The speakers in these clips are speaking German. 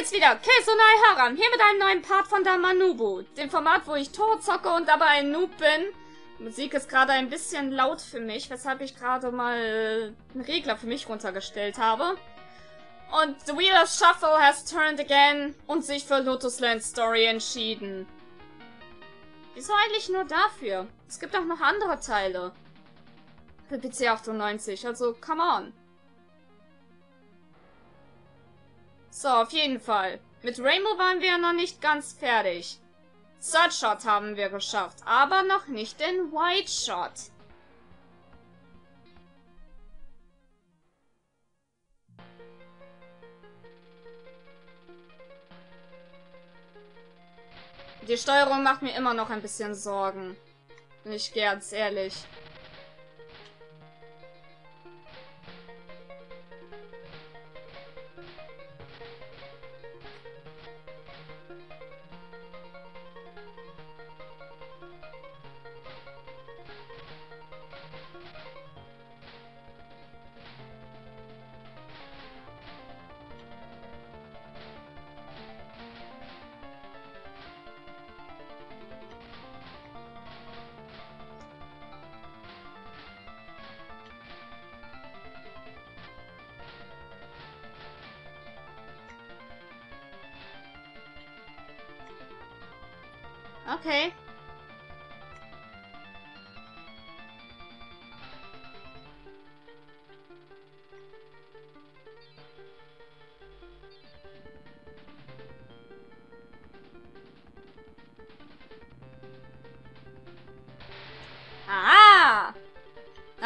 bin's wieder, Kesunai Haram, hier mit einem neuen Part von Damanubu, dem Format, wo ich tot zocke und dabei ein Noob bin. Die Musik ist gerade ein bisschen laut für mich, weshalb ich gerade mal äh, einen Regler für mich runtergestellt habe. Und The Wheel of Shuffle has turned again und sich für Lotus Land Story entschieden. Wieso eigentlich nur dafür? Es gibt auch noch andere Teile. Für PC 98, also come on. So, auf jeden Fall. Mit Rainbow waren wir noch nicht ganz fertig. Third Shot haben wir geschafft, aber noch nicht den White Shot. Die Steuerung macht mir immer noch ein bisschen Sorgen. Bin ich ganz ehrlich.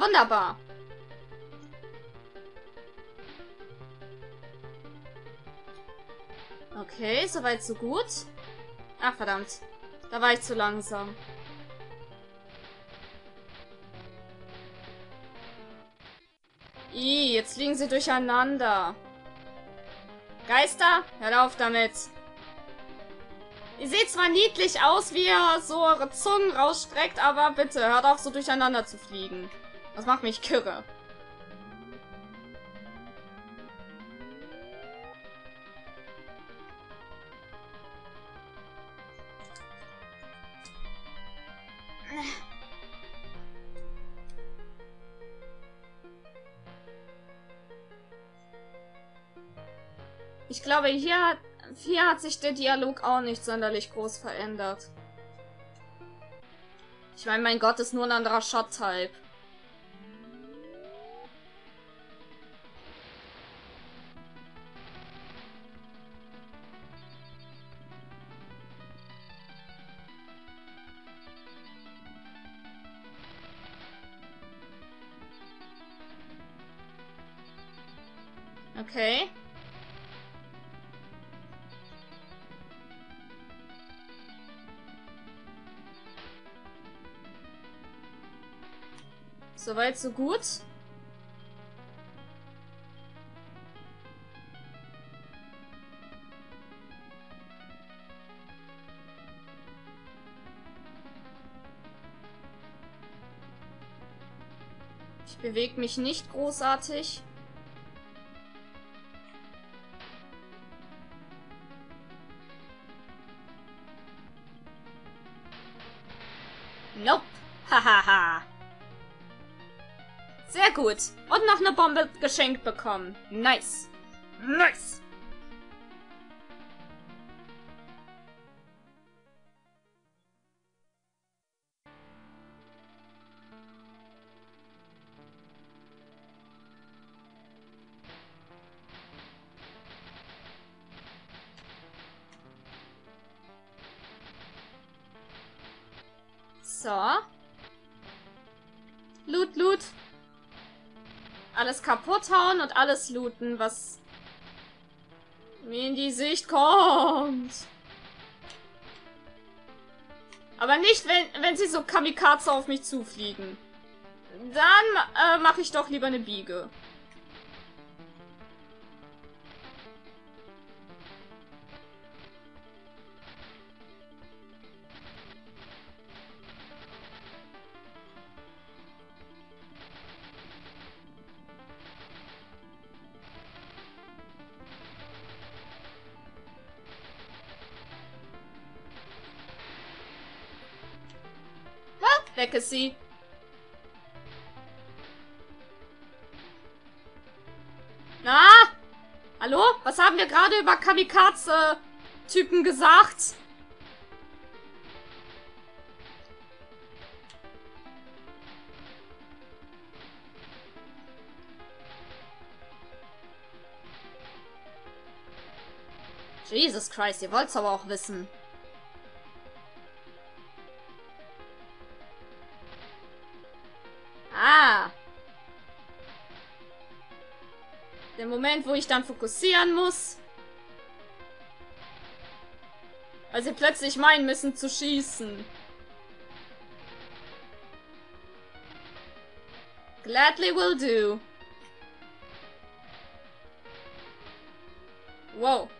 Wunderbar. Okay, soweit so gut. Ach, verdammt. Da war ich zu langsam. Ih, jetzt liegen sie durcheinander. Geister, hört auf damit. Ihr seht zwar niedlich aus, wie ihr so eure Zungen rausstreckt, aber bitte, hört auf, so durcheinander zu fliegen. Das macht mich kirre. Ich glaube, hier hat, hier hat sich der Dialog auch nicht sonderlich groß verändert. Ich meine, mein Gott ist nur ein anderer Shot-Type. Soweit, so gut. Ich bewege mich nicht großartig. Nope. Hahaha. Gut. Und noch eine Bombe geschenkt bekommen. Nice. Nice. Alles looten, was mir in die Sicht kommt. Aber nicht, wenn, wenn sie so Kamikaze auf mich zufliegen. Dann äh, mache ich doch lieber eine Biege. Sie. Na? Hallo? Was haben wir gerade über Kamikaze-Typen gesagt? Jesus Christ, ihr wollt's aber auch wissen. Der Moment, wo ich dann fokussieren muss. Weil sie plötzlich meinen müssen zu schießen. Gladly will do. Wow.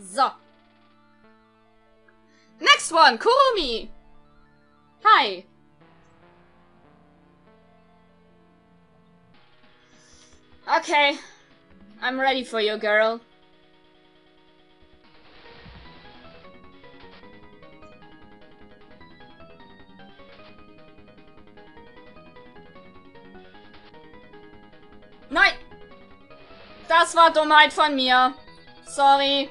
So. Next one, Kurumi. Okay. I'm ready for you, girl. Nein! Das war Dummheit von mir. Sorry.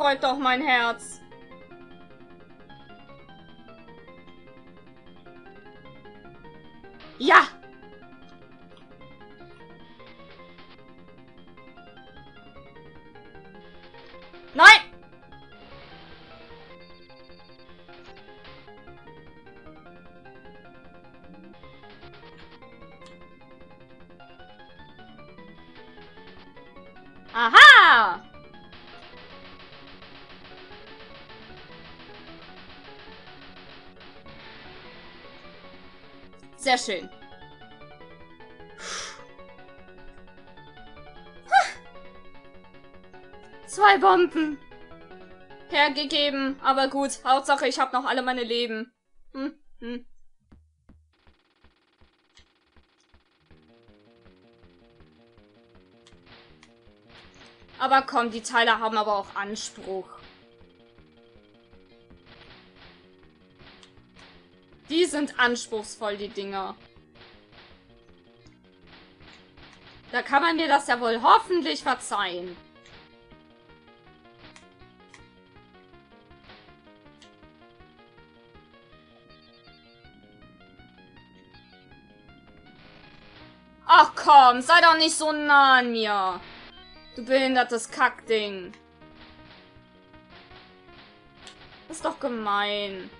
Erfreut doch mein Herz. Ja! Nein! Aha! Sehr schön. Zwei Bomben. Hergegeben, aber gut. Hauptsache, ich habe noch alle meine Leben. Hm, hm. Aber komm, die Teile haben aber auch Anspruch. Sind anspruchsvoll, die Dinger. Da kann man mir das ja wohl hoffentlich verzeihen. Ach komm, sei doch nicht so nah an mir. Du behindertes Kackding. Ist doch gemein.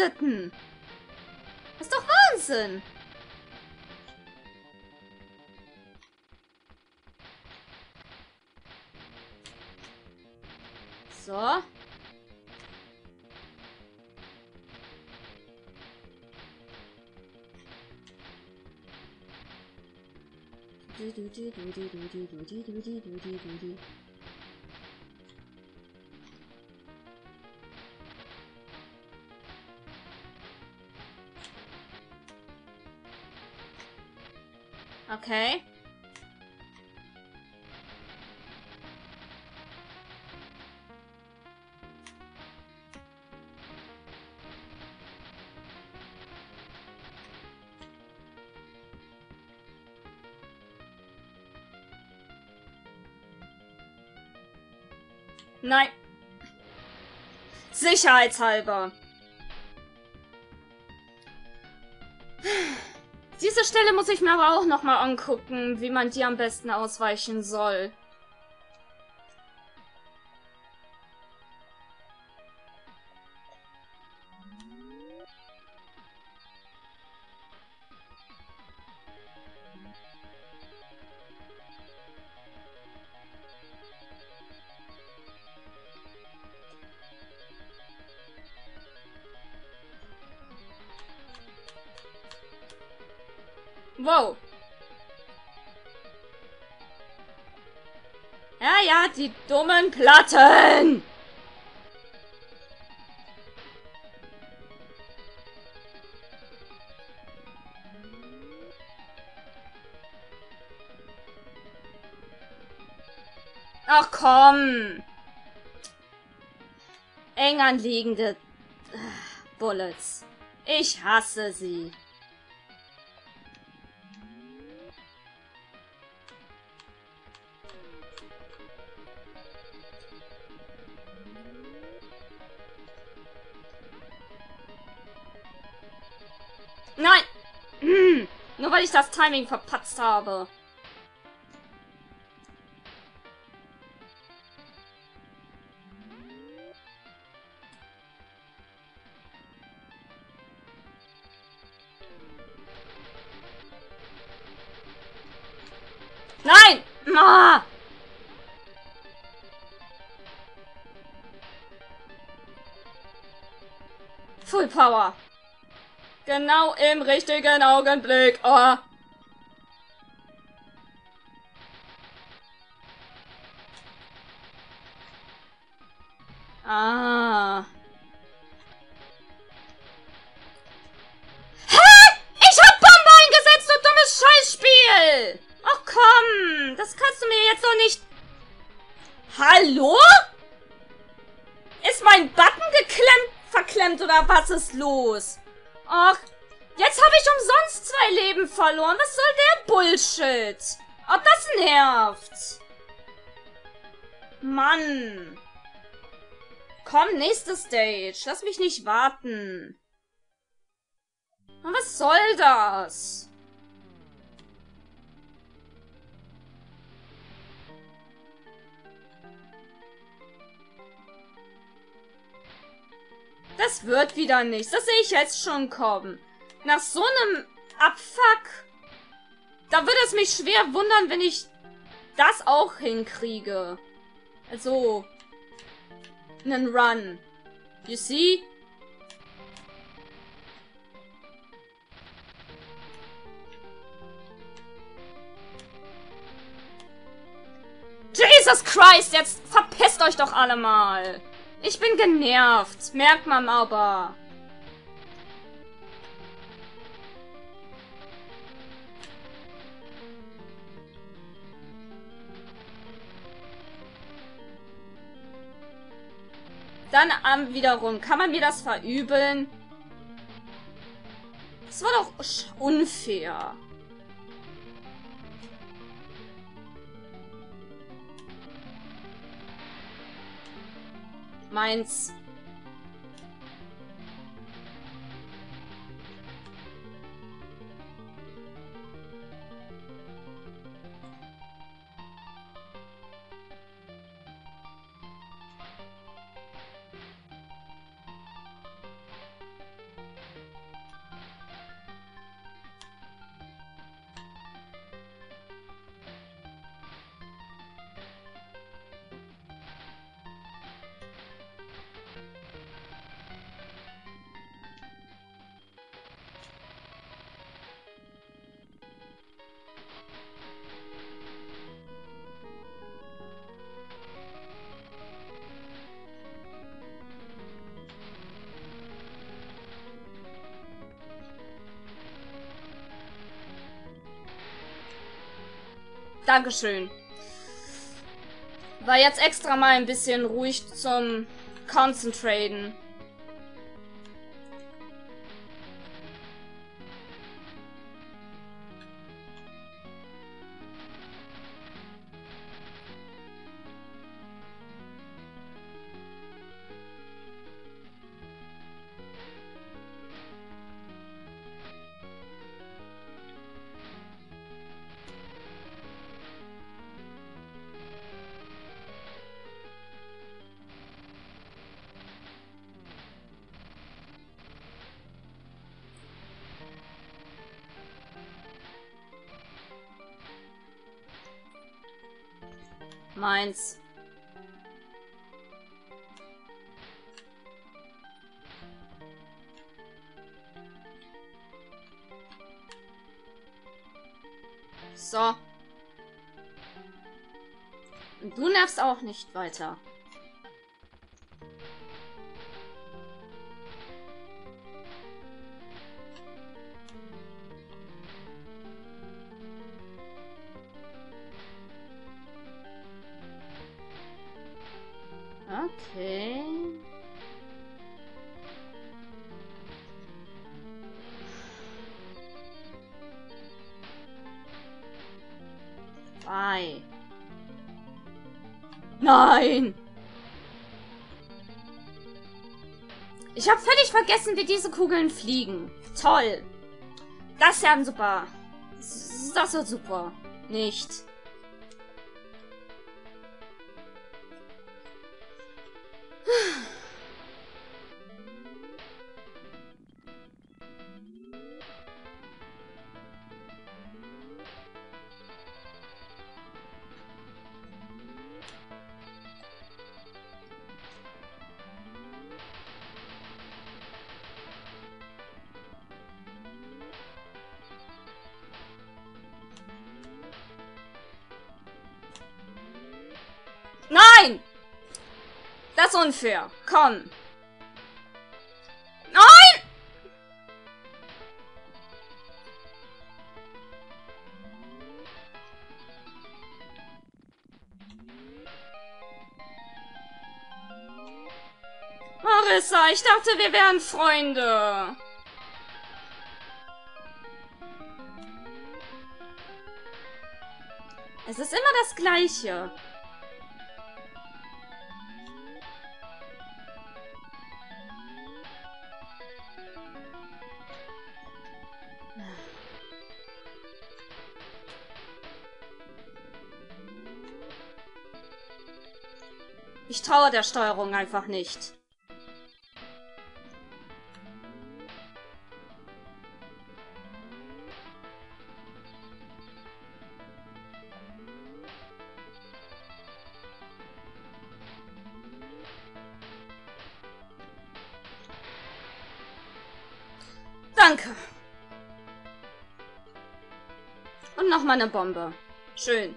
Suizidgefährdeten. Das ist doch Wahnsinn. So. Du, du, du, Okay. Nein. Sicherheitshalber. Diese Stelle muss ich mir aber auch nochmal angucken, wie man die am besten ausweichen soll. Die dummen Platten. Ach komm. Eng anliegende Bullets. Ich hasse sie. Ich das Timing verpatzt habe. Nein! Ma! Full Power. Genau im richtigen Augenblick. Oh. Ah. Hä? Ich hab Bombe eingesetzt, du dummes Scheißspiel! Ach komm, das kannst du mir jetzt doch nicht... Hallo? Ist mein Button geklemmt, verklemmt oder was ist los? Ach, jetzt habe ich umsonst zwei Leben verloren. Was soll der Bullshit? Oh, das nervt. Mann. Komm, nächste Stage. Lass mich nicht warten. Was soll das? Das wird wieder nichts. Das sehe ich jetzt schon kommen. Nach so einem Abfuck. Da würde es mich schwer wundern, wenn ich das auch hinkriege. Also. Einen Run. You see? Jesus Christ, jetzt verpisst euch doch alle mal. Ich bin genervt. Merkt man aber. Dann ähm, wiederum, kann man mir das verübeln? Das war doch unfair. Meins. Dankeschön. War jetzt extra mal ein bisschen ruhig zum Concentraten. Meins. So. Und du nervst auch nicht weiter. Diese Kugeln fliegen. Toll. Das ein super. Das wird super. Nicht. Unfair. Komm. Nein! Marissa, ich dachte, wir wären Freunde. Es ist immer das Gleiche. Ich traue der Steuerung einfach nicht. Danke. Und nochmal eine Bombe. Schön.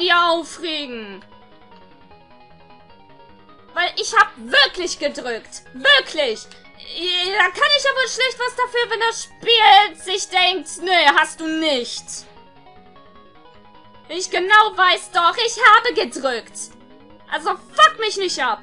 Hier aufregen. Weil ich hab wirklich gedrückt. Wirklich. Da kann ich ja wohl schlecht was dafür, wenn das Spiel sich denkt, nee, hast du nicht. Ich genau weiß doch, ich habe gedrückt. Also fuck mich nicht ab.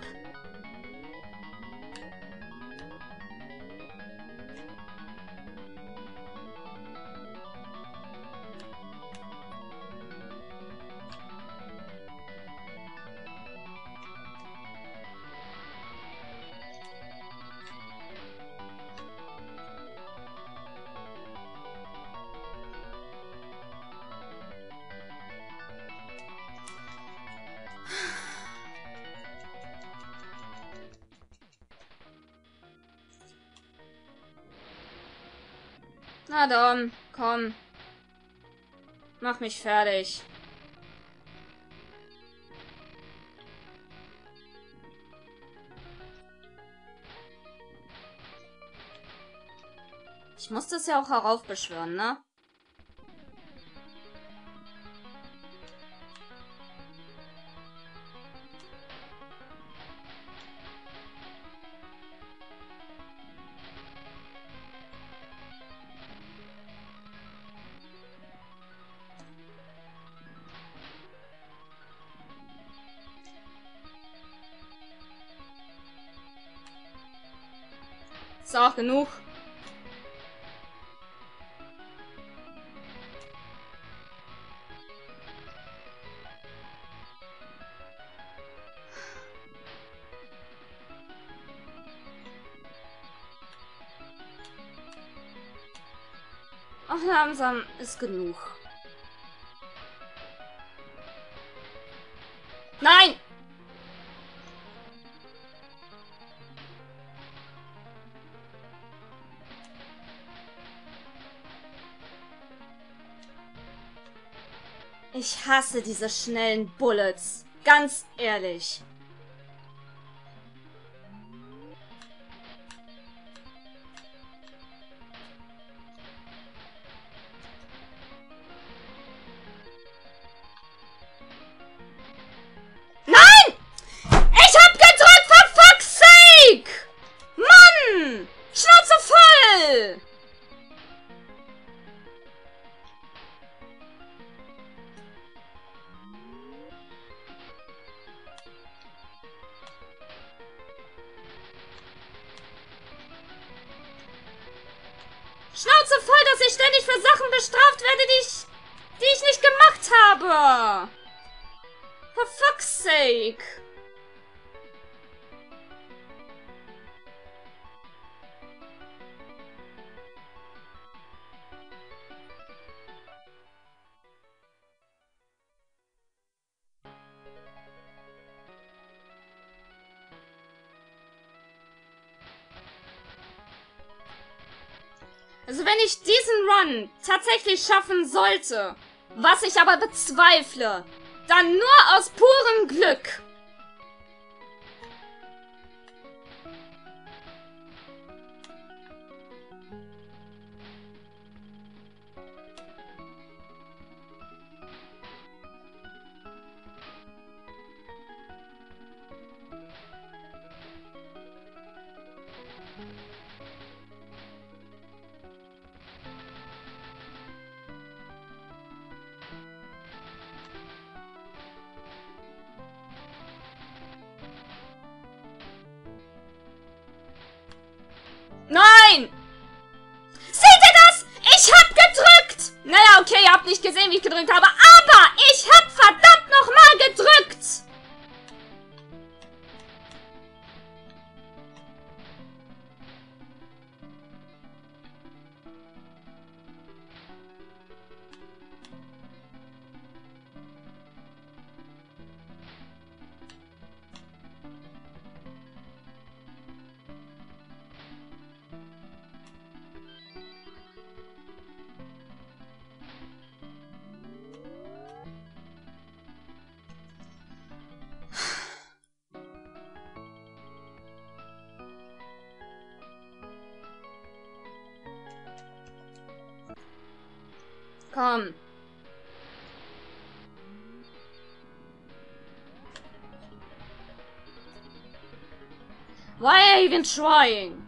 Na Dom, komm. Mach mich fertig. Ich muss das ja auch heraufbeschwören, ne? So, genug. Ach, langsam ist genug. Hasse diese schnellen Bullets. Ganz ehrlich. Also wenn ich diesen Run tatsächlich schaffen sollte, was ich aber bezweifle, dann nur aus purem Glück. Nicht gesehen, wie ich gedrückt habe, Why are you even trying?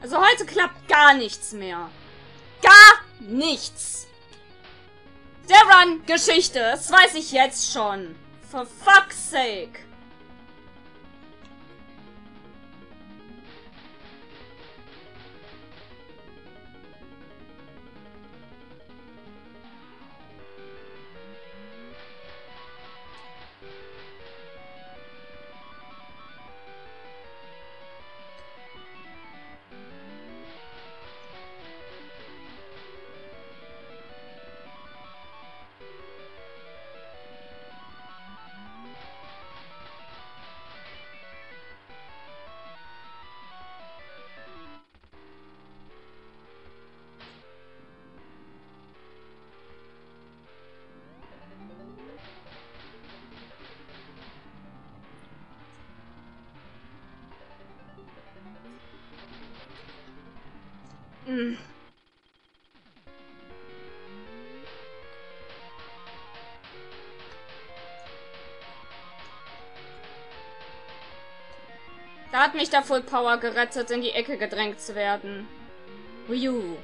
Also heute klappt gar nichts mehr. Gar nichts. Der Run Geschichte, das weiß ich jetzt schon. For fuck's sake! Hat mich der Full Power gerettet, in die Ecke gedrängt zu werden. Ryu.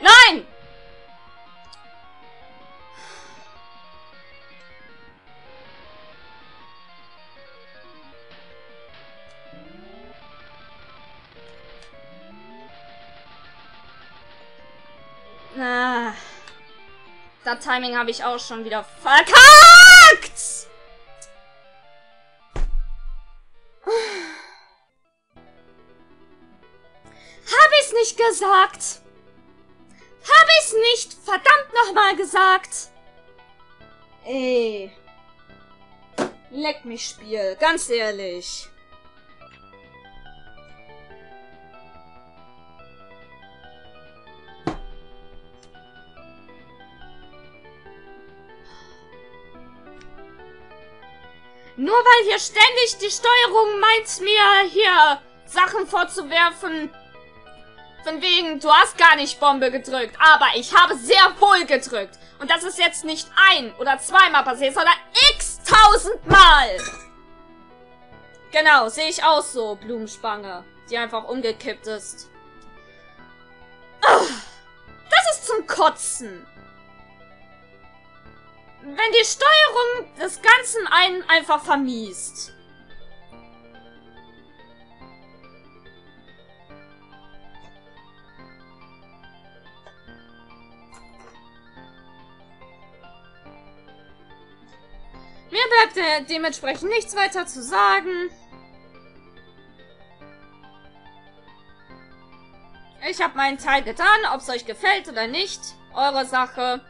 Nein! Ah. Das Timing habe ich auch schon wieder verkackt! Gesagt? Habe ich's nicht verdammt nochmal gesagt? Ey. Leck mich Spiel, ganz ehrlich. Nur weil hier ständig die Steuerung meint, mir hier Sachen vorzuwerfen. Von wegen, du hast gar nicht Bombe gedrückt. Aber ich habe sehr wohl gedrückt. Und das ist jetzt nicht ein oder zweimal passiert, sondern x tausendmal. Genau, sehe ich auch so, Blumenspange. Die einfach umgekippt ist. Das ist zum Kotzen wenn die Steuerung des Ganzen einen einfach vermiest. Mir bleibt äh, dementsprechend nichts weiter zu sagen. Ich habe meinen Teil getan, ob es euch gefällt oder nicht. Eure Sache.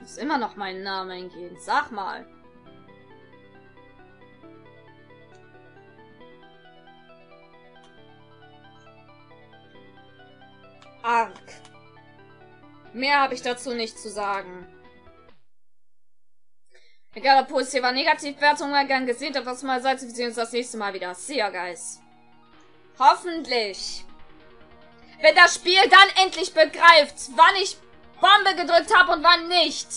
muss immer noch meinen Namen eingehen. Sag mal. Arg. Mehr habe ich dazu nicht zu sagen. Egal ob positiv oder Negativwertung oder gern gesehen habt, was mal seid, wir sehen uns das nächste Mal wieder. See ya, guys. Hoffentlich. Wenn das Spiel dann endlich begreift, wann ich Bombe gedrückt habe und wann nicht.